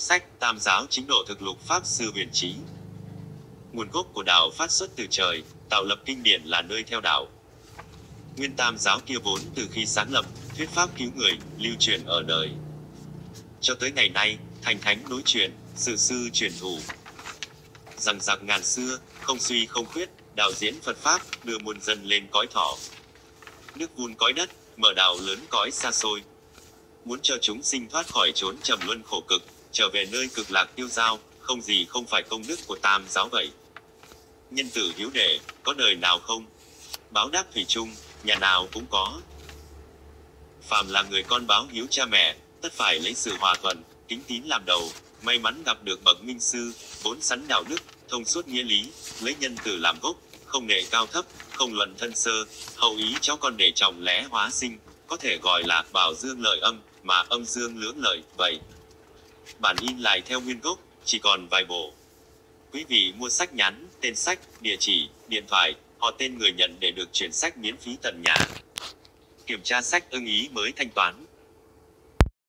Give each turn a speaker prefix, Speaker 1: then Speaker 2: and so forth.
Speaker 1: Sách Tam giáo chính độ thực lục Pháp Sư Huyền Trí Nguồn gốc của đạo phát xuất từ trời, tạo lập kinh điển là nơi theo đạo. Nguyên Tam giáo kia vốn từ khi sáng lập, thuyết pháp cứu người, lưu truyền ở đời. Cho tới ngày nay, thành thánh nối truyền, sự sư truyền thủ. Rằng giặc ngàn xưa, không suy không khuyết, đạo diễn Phật Pháp, đưa muôn dân lên cõi thọ. Nước vun cõi đất, mở đạo lớn cõi xa xôi. Muốn cho chúng sinh thoát khỏi chốn trầm luân khổ cực, trở về nơi cực lạc tiêu giao, không gì không phải công đức của tam giáo vậy. Nhân tử hiếu đệ, có đời nào không? Báo đáp thủy chung, nhà nào cũng có. Phàm là người con báo hiếu cha mẹ, tất phải lấy sự hòa thuận, kính tín làm đầu, may mắn gặp được bậc minh sư, vốn sắn đạo đức, thông suốt nghĩa lý, lấy nhân tử làm gốc, không nệ cao thấp, không luận thân sơ, hậu ý cháu con để chồng lẽ hóa sinh, có thể gọi là bảo dương lợi âm, mà âm dương lưỡng lợi, vậy. Bản in lại theo nguyên gốc, chỉ còn vài bộ. Quý vị mua sách nhắn, tên sách, địa chỉ, điện thoại, họ tên người nhận để được chuyển sách miễn phí tận nhà. Kiểm tra sách ưng ý mới thanh toán.